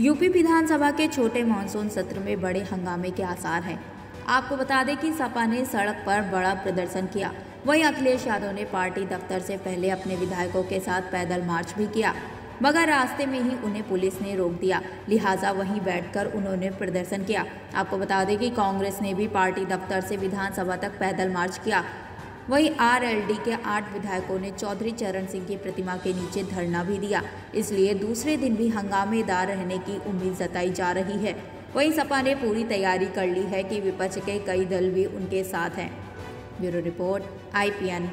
विधानसभा के छोटे मानसून सत्र में बड़े हंगामे के आसार हैं। आपको बता दें कि सपा ने सड़क पर बड़ा प्रदर्शन किया। वहीं अखिलेश यादव ने पार्टी दफ्तर से पहले अपने विधायकों के साथ पैदल मार्च भी किया, मगर रास्ते में ही उन्हें पुलिस ने रोक दिया। लिहाजा वहीं बैठकर उन्होंने प्रदर्शन किया। आपको बता दें कि कांग्रेस ने भी पार्टी दफ्तर से विधानसभा तक पैदल मार्च किया। वहीं आरएलडी के आठ विधायकों ने चौधरी चरण सिंह की प्रतिमा के नीचे धरना भी दिया। इसलिए दूसरे दिन भी हंगामेदार रहने की उम्मीद जताई जा रही है। वहीं सपा ने पूरी तैयारी कर ली है कि विपक्ष के कई दल भी उनके साथ हैं। Bureau report, IPN.